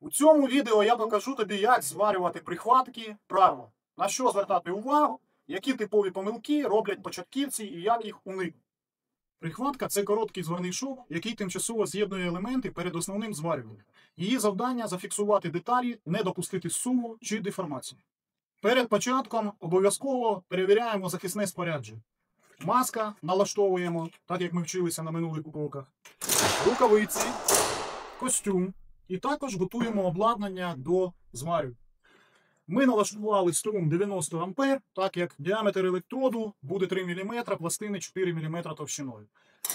У цьому відео я покажу тобі, як зварювати прихватки правильно, на що звертати увагу, які типові помилки роблять початківці і як їх уникнути. Прихватка це короткий зварний шов, який тимчасово з'єднує елементи перед основним зварюванням. Її завдання зафіксувати деталі, не допустити суву чи деформації. Перед початком обов'язково перевіряємо захисне спорядження. Маска налаштовуємо, так як ми вчилися на минулих уроках. Рукавиці, костюм. І також готуємо обладнання до зварю. Ми налаштували струм 90 А, так як діаметр електроду буде 3 мм, пластини 4 мм товщиною.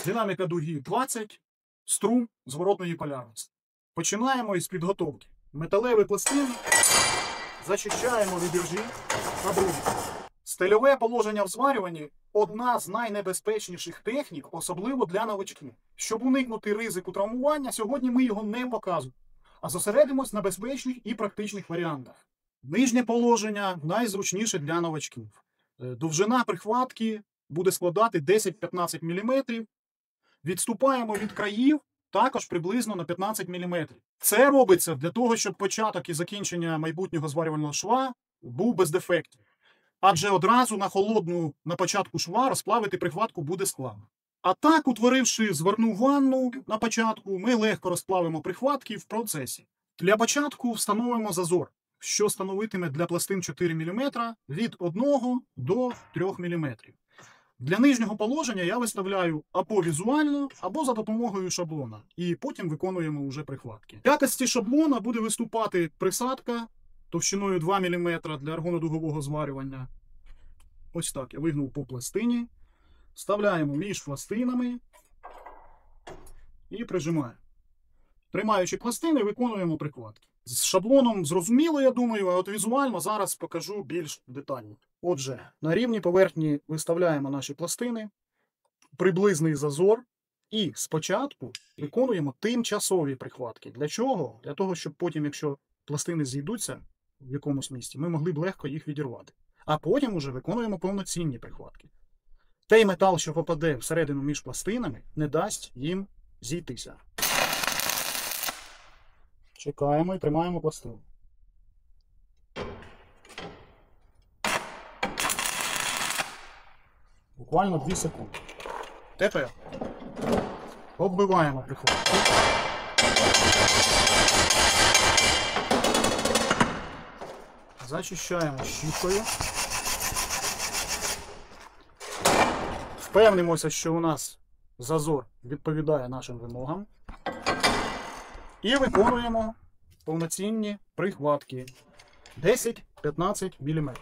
Динаміка дуги 20, струм зворотної полярності. Починаємо із підготовки. Металеві пластини зачищаємо від іржі та бруду. Стильове положення в зварюванні одна з найнебезпечніших технік, особливо для новачків. Щоб уникнути ризику травмування, сьогодні ми його не показуємо, а зосередимось на безпечних і практичних варіантах. Нижнє положення найзручніше для новачків. Е, Довжина прихватки буде складати 10-15 мм. Відступаємо від країв також приблизно на 15 мм. Це робиться для того, щоб початок і закінчення майбутнього зварювального шва був без дефектів. Адже одразу на холодну на початку шва розплавити прихватку буде складно. А так, утворивши зварну ванну на початку, ми легко розплавимо прихватки в процесі. Для початку встановимо зазор, що становитиме для пластин 4 мм від 1 до 3 мм. Для нижнього положення я виставляю або візуально, або за допомогою шаблона, і потім виконуємо вже прихватки. В якості шаблона буде виступати присадка товщиною 2 мм для аргонодугового зварювання. Ось так я вигнув по пластині. Вставляємо між пластинами і прижимаємо. Тримаючи пластини, виконуємо прикладки. З шаблоном зрозуміло, я думаю, а от візуально зараз покажу більш детально. Отже, на рівні поверхні виставляємо наші пластини, приблизний зазор, і спочатку виконуємо тимчасові прихватки. Для чого? Для того, щоб потім, якщо пластини зійдуться в якомусь місці, ми могли б легко їх відірвати. А потім уже виконуємо повноцінні прихватки. Той метал, що попаде всередину між пластинами, не дасть їм зійтися. Чекаємо і тримаємо пластину. Буквально 2 секунди. Тепер оббиваємо прихватку. Зачищаємо щіткою. Впевнимося, що у нас зазор відповідає нашим вимогам. І виконуємо повноцінні прихватки 10-15 мм.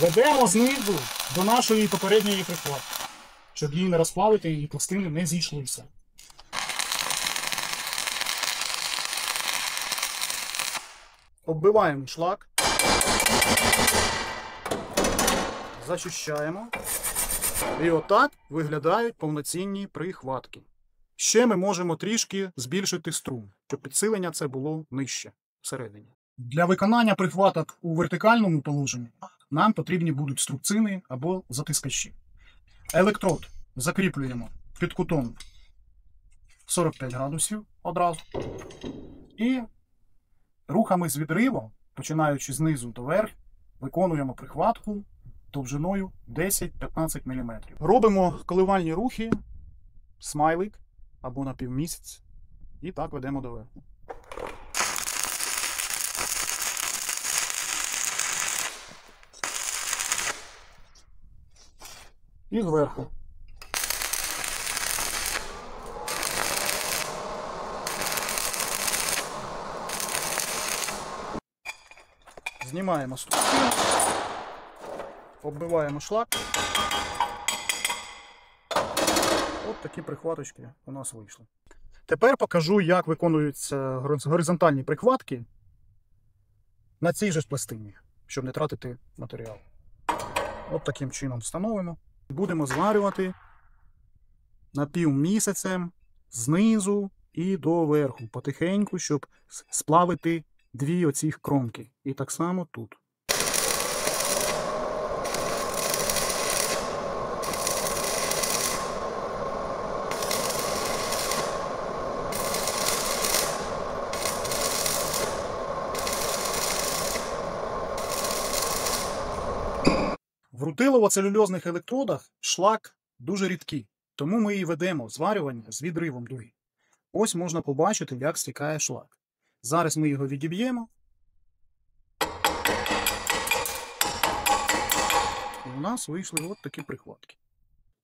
Ведемо знизу до нашої попередньої прихватки, щоб її не розплавити і пластини не зійшлися. Оббиваємо шлак. Зачищаємо. І отак виглядають повноцінні прихватки. Ще ми можемо трішки збільшити струм, щоб підсилення це було нижче всередині. Для виконання прихваток у вертикальному положенні нам потрібні будуть струбцини або затискачі. Електрод закріплюємо під кутом 45 градусів одразу. І рухами з відривом, починаючи знизу до верх, виконуємо прихватку довжиною 10-15 мм. Робимо коливальні рухи, смайлик або на півмісяць, і так ведемо до верху. І зверху. Знімаємо структуру, оббиваємо шлак. От такі прихваточки у нас вийшли. Тепер покажу, як виконуються горизонтальні прихватки на цій же пластині, щоб не тратити матеріал. От таким чином встановимо. Будемо зварювати напівмісяцем знизу і до верху, потихеньку, щоб сплавити дві оцих кромки. І так само тут. В рутилово-целюльозних електродах шлак дуже рідкий, тому ми і ведемо зварювання з відривом дуги. Ось можна побачити, як стікає шлак. Зараз ми його відіб'ємо. У нас вийшли от такі прихватки.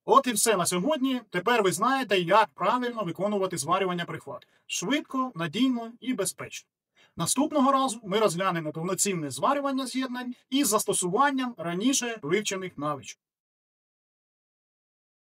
От і все на сьогодні. Тепер ви знаєте, як правильно виконувати зварювання прихват. Швидко, надійно і безпечно. Наступного разу ми розглянемо повноцінне зварювання з'єднань із застосуванням раніше вивчених навичок.